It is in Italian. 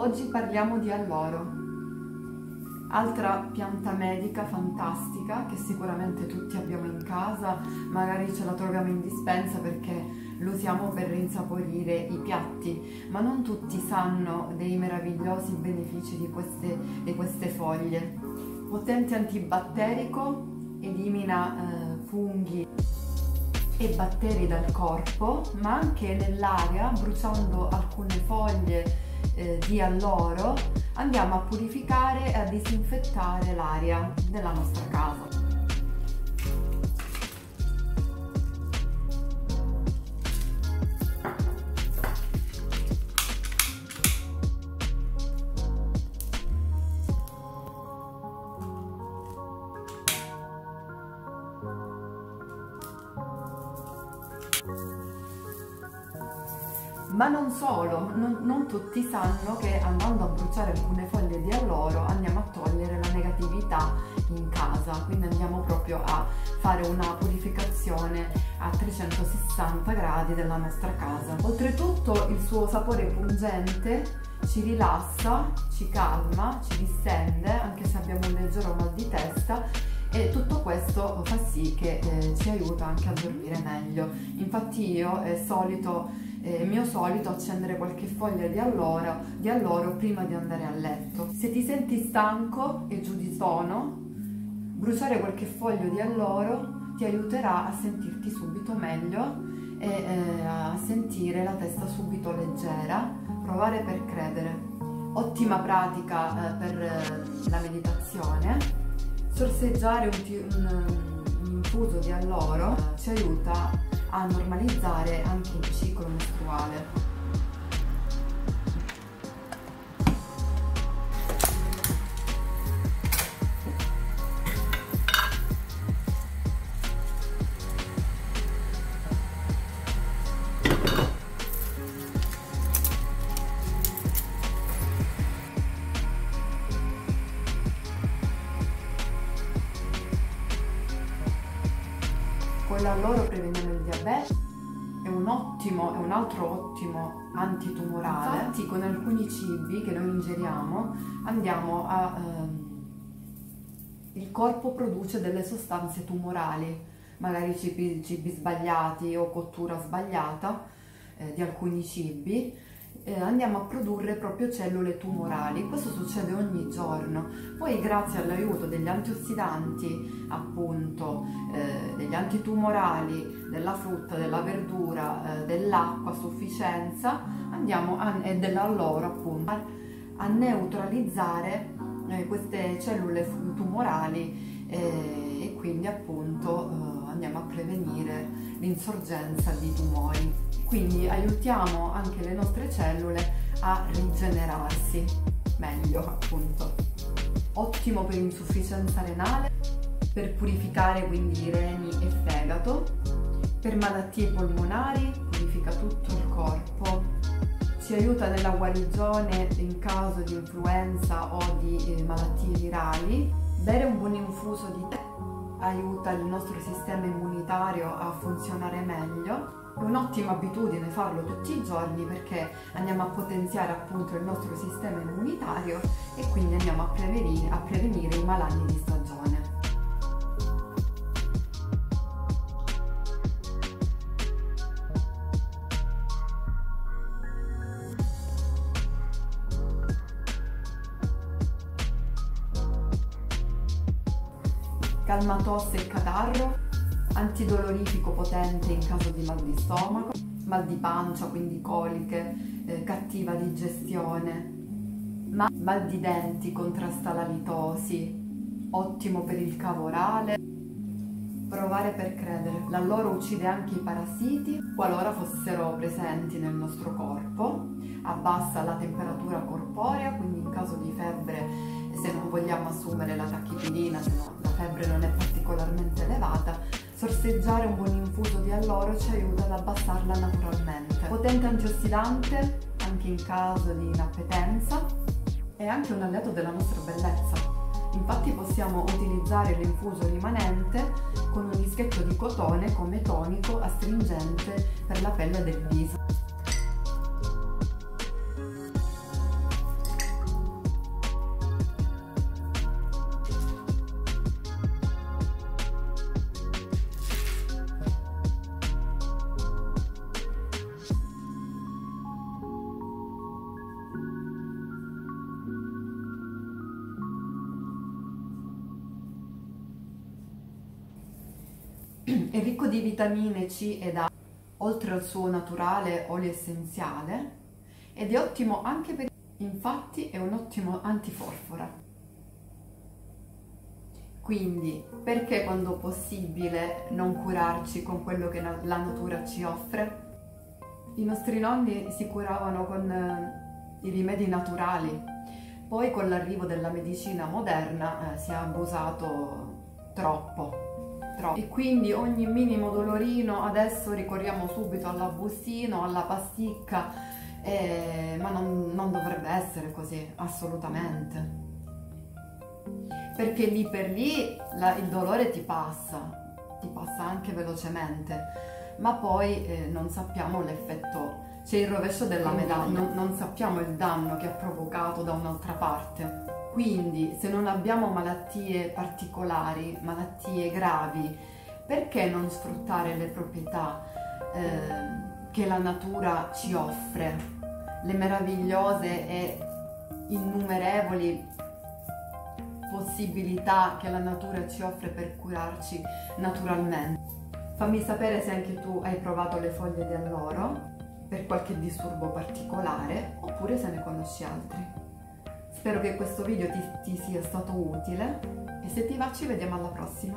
Oggi parliamo di alloro, altra pianta medica fantastica che sicuramente tutti abbiamo in casa, magari ce la troviamo in dispensa perché lo usiamo per insaporire i piatti, ma non tutti sanno dei meravigliosi benefici di queste, di queste foglie. Potente antibatterico, elimina eh, funghi e batteri dal corpo, ma anche nell'aria, bruciando alcune foglie di alloro andiamo a purificare e a disinfettare l'aria della nostra casa. Ma non solo, non, non, tutti sanno che andando a bruciare alcune foglie di alloro andiamo a togliere la negatività in casa, quindi andiamo proprio a fare una purificazione a 360 gradi della nostra casa. Oltretutto il suo sapore pungente ci rilassa, ci calma, ci distende, anche se abbiamo un leggero mal di testa e tutto questo fa sì che eh, ci aiuta anche a dormire meglio. Infatti io è solito è mio solito accendere qualche foglia di alloro, di alloro prima di andare a letto. Se ti senti stanco e giù di tono, bruciare qualche foglio di alloro ti aiuterà a sentirti subito meglio e eh, a sentire la testa subito leggera. Provare per credere. Ottima pratica eh, per eh, la meditazione. Sorseggiare un, un, un infuso di alloro ci aiuta a normalizzare anche il ciclo mestruale. Con l'alloro preveniamo il diabete, un ottimo, è un altro ottimo antitumorale. Infatti con alcuni cibi che noi ingeriamo andiamo a... Ehm, il corpo produce delle sostanze tumorali, magari cibi, cibi sbagliati o cottura sbagliata eh, di alcuni cibi eh, andiamo a produrre proprio cellule tumorali. Questo succede ogni giorno. Poi grazie all'aiuto degli antiossidanti, appunto, eh, degli antitumorali, della frutta, della verdura, eh, dell'acqua a sufficienza, andiamo a, e dell'alloro appunto, a neutralizzare eh, queste cellule tumorali eh, e quindi appunto eh, andiamo a prevenire l'insorgenza di tumori quindi aiutiamo anche le nostre cellule a rigenerarsi meglio appunto. Ottimo per insufficienza renale, per purificare quindi i reni e fegato, per malattie polmonari, purifica tutto il corpo, ci aiuta nella guarigione in caso di influenza o di eh, malattie virali, bere un buon infuso di tè aiuta il nostro sistema immunitario a funzionare meglio è un'ottima abitudine farlo tutti i giorni perché andiamo a potenziare appunto il nostro sistema immunitario e quindi andiamo a prevenire, a prevenire i malanni di stagione. Calma tosse e catarro antidolorifico potente in caso di mal di stomaco, mal di pancia, quindi coliche, eh, cattiva digestione, ma mal di denti contrasta la litosi, ottimo per il cavo orale. Provare per credere. L'alloro uccide anche i parassiti qualora fossero presenti nel nostro corpo, abbassa la temperatura corporea, quindi in caso di febbre, se non vogliamo assumere la tachipirina, se no Sorseggiare un buon infuso di alloro ci aiuta ad abbassarla naturalmente. Potente antiossidante, anche in caso di inappetenza, è anche un alleato della nostra bellezza. Infatti possiamo utilizzare l'infuso rimanente con un dischetto di cotone come tonico astringente per la pelle del viso. È ricco di vitamine C ed A, oltre al suo naturale olio essenziale, ed è ottimo anche per... infatti è un ottimo antiforfora. Quindi, perché quando possibile non curarci con quello che la natura ci offre? I nostri nonni si curavano con eh, i rimedi naturali, poi con l'arrivo della medicina moderna eh, si è abusato troppo, troppo. E quindi ogni minimo dolorino adesso ricorriamo subito all'abustino, alla pasticca, eh, ma non, non dovrebbe essere così, assolutamente. Perché lì per lì la, il dolore ti passa, ti passa anche velocemente ma poi eh, non sappiamo l'effetto, c'è il rovescio della medaglia, non, sappiamo il danno che ha provocato da un'altra parte. Quindi se non abbiamo malattie particolari, malattie gravi, perché non sfruttare le proprietà eh, che la natura ci offre, le meravigliose e innumerevoli possibilità che la natura ci offre per curarci naturalmente. Fammi sapere se anche tu hai provato le foglie di alloro per qualche disturbo particolare oppure se ne conosci altri. Spero che questo video ti, ti sia stato utile e se ti va ci vediamo alla prossima.